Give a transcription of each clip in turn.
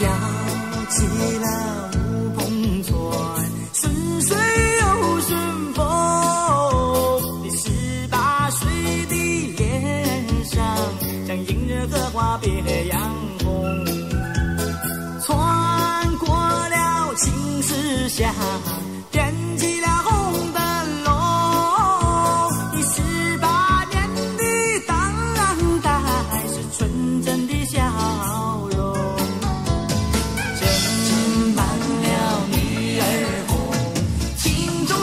摇起了乌篷船顺水又顺风你十八岁的脸上像映日荷花别样红。穿过了青石巷点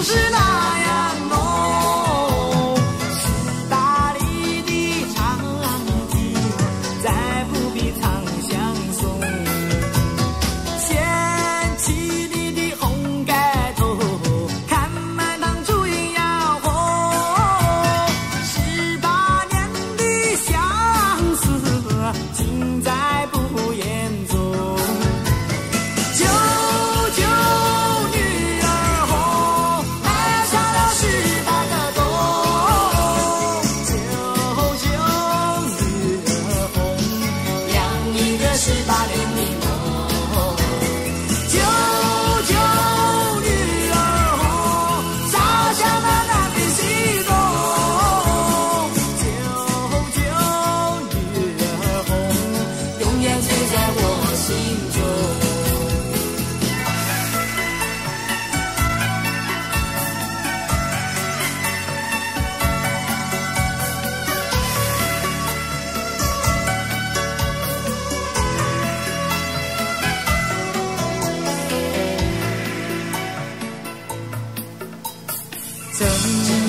知那 done